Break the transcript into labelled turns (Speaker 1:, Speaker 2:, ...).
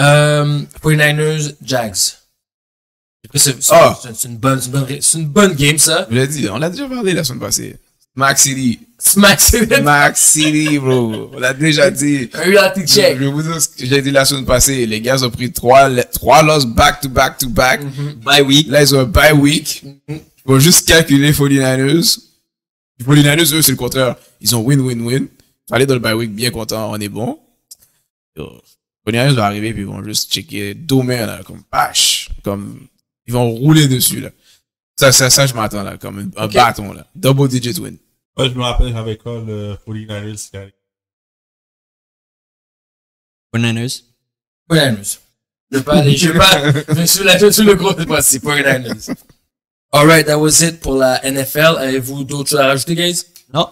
Speaker 1: Euh, 49ers, Jags. C'est
Speaker 2: Ah.
Speaker 1: une bonne, c'est une bonne, c'est une bonne game, ça.
Speaker 2: Je l'ai dit, on l'a déjà parlé la semaine passée. Smack City.
Speaker 1: Smack,
Speaker 2: City, bro. On l'a déjà dit.
Speaker 1: un reality
Speaker 2: Je vous dire ce que j'ai dit la semaine passée. Les gars ont pris trois, trois losses back to back to back.
Speaker 3: Bye week.
Speaker 2: Là, ils ont un bye week. Ils vont juste calculer 49ers. Les 49ers, eux, c'est le contraire. Ils ont win-win-win. Fallait dans le bye week, bien content, on est bon. 49ers vont arriver puis ils vont juste checker dos main, là, comme pâche. Comme, ils vont rouler dessus, là. Ça, ça, ça, je m'attends, là, comme un, un
Speaker 1: Ok.
Speaker 2: bâton, là. Double digit win.
Speaker 4: Ouais, je me rappelle, j'avais quoi, le 49ers qui arrive.
Speaker 3: 49ers.
Speaker 1: 49ers. Je vais pas aller, je vais pas, je suis là, je suis le gros principe, 49ers. Alright, that was it pour la NFL. Avez-vous d'autres choses à rajouter, guys?
Speaker 3: Non,